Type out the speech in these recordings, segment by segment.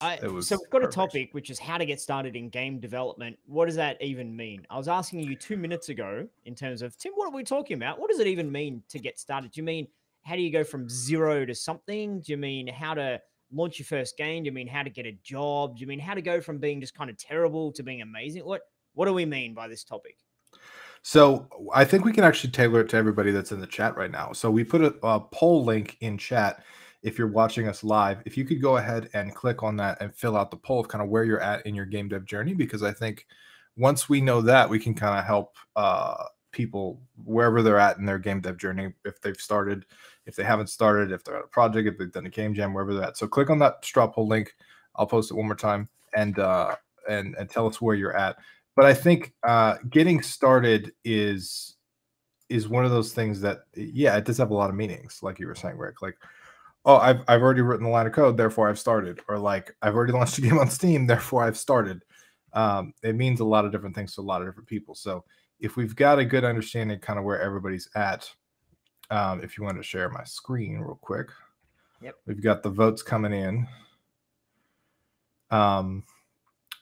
I, so we've got perfect. a topic which is how to get started in game development. What does that even mean? I was asking you two minutes ago in terms of Tim, what are we talking about? What does it even mean to get started? Do you mean how do you go from zero to something? Do you mean how to launch your first game? Do you mean how to get a job? Do you mean how to go from being just kind of terrible to being amazing? What what do we mean by this topic? So I think we can actually tailor it to everybody that's in the chat right now. So we put a, a poll link in chat. If you're watching us live, if you could go ahead and click on that and fill out the poll of kind of where you're at in your game dev journey, because I think once we know that, we can kind of help uh, people wherever they're at in their game dev journey. If they've started, if they haven't started, if they're at a project, if they've done a game jam, wherever they're at. So click on that straw poll link. I'll post it one more time and uh, and and tell us where you're at but I think uh, getting started is is one of those things that yeah, it does have a lot of meanings, like you were saying, Rick. Like, oh, I've I've already written the line of code, therefore I've started, or like I've already launched a game on Steam, therefore I've started. Um, it means a lot of different things to a lot of different people. So if we've got a good understanding, kind of where everybody's at, um, if you want to share my screen real quick, Yep. we've got the votes coming in. Um,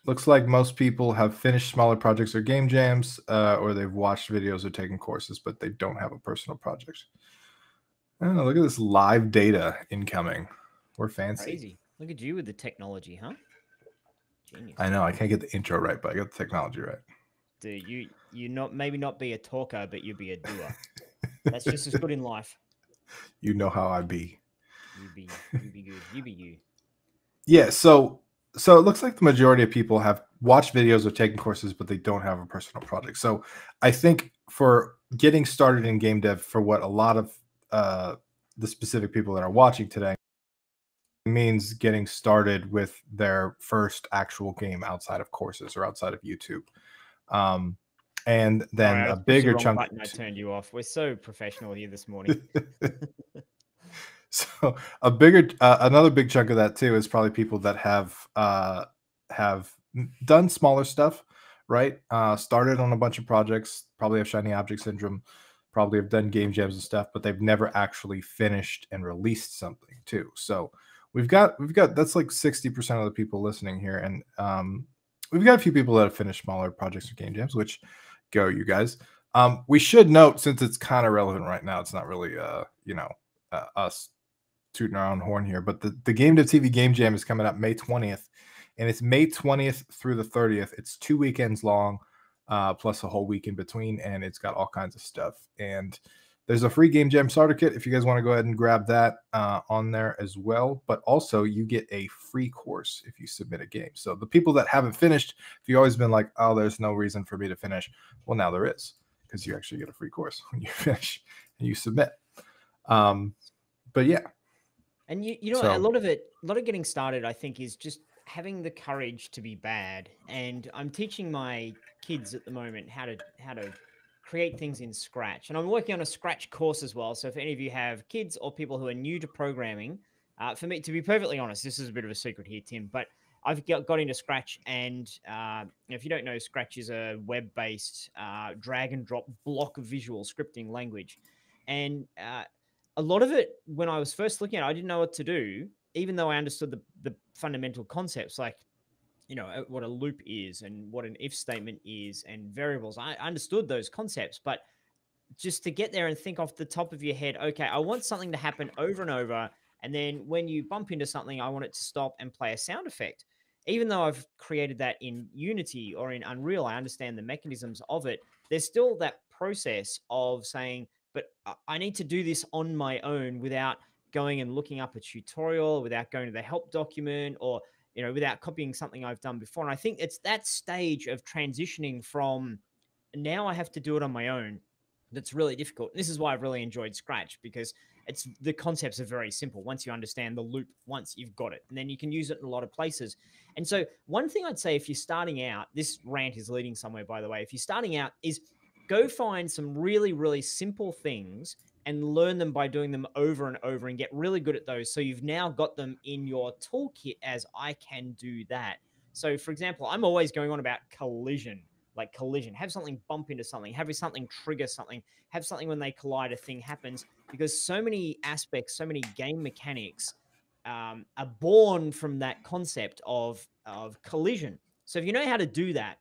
looks like most people have finished smaller projects or game jams, uh, or they've watched videos or taken courses, but they don't have a personal project. Oh, look at this live data incoming. We're fancy. Crazy. Look at you with the technology, huh? Genius. I know I can't get the intro right, but I got the technology right. Dude, you you not maybe not be a talker, but you'd be a doer. That's just as good in life. You know how I be. You be you be good. You be you. Yeah, so so it looks like the majority of people have watched videos or taken courses, but they don't have a personal project. So I think for getting started in game dev, for what a lot of uh, the specific people that are watching today means getting started with their first actual game outside of courses or outside of YouTube. Um, and then I a bigger chunk. Button, I turned you off. We're so professional here this morning. so a bigger uh, another big chunk of that too is probably people that have uh have done smaller stuff right uh started on a bunch of projects probably have shiny object syndrome probably have done game jams and stuff but they've never actually finished and released something too. So we've got we've got that's like 60% of the people listening here. And um we've got a few people that have finished smaller projects or game jams which go you guys. Um we should note since it's kind of relevant right now it's not really uh you know uh, us tooting our own horn here, but the, the Game Dev TV Game Jam is coming up May 20th, and it's May 20th through the 30th. It's two weekends long, uh, plus a whole week in between, and it's got all kinds of stuff. And there's a free Game Jam starter kit if you guys want to go ahead and grab that uh, on there as well. But also, you get a free course if you submit a game. So the people that haven't finished, if you've always been like, oh, there's no reason for me to finish, well, now there is because you actually get a free course when you finish and you submit. Um, but yeah, And you, you know, So- a lot of it, a lot of getting started, I think, is just having the courage to be bad. And I'm teaching my kids at the moment how to how to create things in Scratch, and I'm working on a Scratch course as well. So if any of you have kids or people who are new to programming, uh, for me, to be perfectly honest, this is a bit of a secret here, Tim, but I've got, into Scratch, and uh, if you don't know, Scratch is a web-based uh, drag and drop block visual scripting language, and uh, a lot of it when I was first looking at it, I didn't know what to do, even though I understood the, the fundamental concepts like, you know, uh, what a loop is and what an if statement is and variables. I understood those concepts, but just to get there and think off the top of your head, okay, I want something to happen over and over. And then when you bump into something, I want it to stop and play a sound effect. Even though I've created that in Unity or in Unreal, I understand the mechanisms of it. There's still that process of saying, but I- I need to do this on my own without going and looking up a tutorial, without going to the help document, or you know, without copying something I've done before. And I think it's that stage of transitioning from now I have to do it on my own that's really difficult. And this is why I've really enjoyed Scratch because it's the concepts are very simple. Once you understand the loop, once you've got it, and then you can use it in a lot of places. And so, one thing I'd say if you're starting out, this rant is leading somewhere, by the way. If you're starting out, is go find some really, really simple things and learn them by doing them over and over and get really good at those. So you've now got them in your toolkit as I can do that. So, for example, I'm always going on about collision, like collision. Have something bump into something, have something trigger something, have something when they collide, a thing happens. Because so many aspects, so many game mechanics um, are born from that concept of of collision. So if you know how to do that,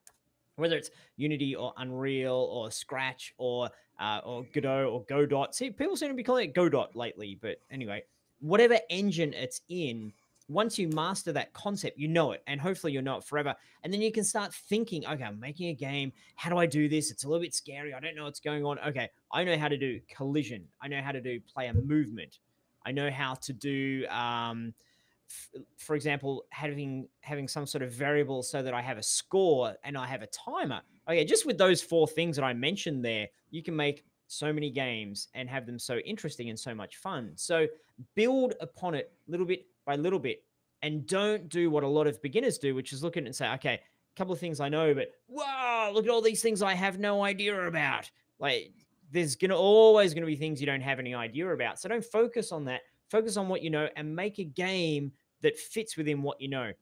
whether it's Unity or Unreal or Scratch or uh, or Godot or Godot. See, people seem to be calling it Godot lately, but anyway, whatever engine it's in, once you master that concept, you know it, and hopefully you'll know it forever. And then you can start thinking, okay, I'm making a game. How do I do this? It's a little bit scary. I don't know what's going on. Okay, I know how to do collision. I know how to do player movement. I know how to do, um, for example, having having some sort of variable so that I have a score and I have a timer. Okay, just with those four things that I mentioned there, you can make so many games and have them so interesting and so much fun. So build upon it little bit by little bit and don't do what a lot of beginners do, which is look at it and say, okay, a couple of things I know, but wow, look at all these things I have no idea about. Like there's gonna always gonna be things you don't have any idea about. So don't focus on that. Focus on what you know and make a game that fits within what you know.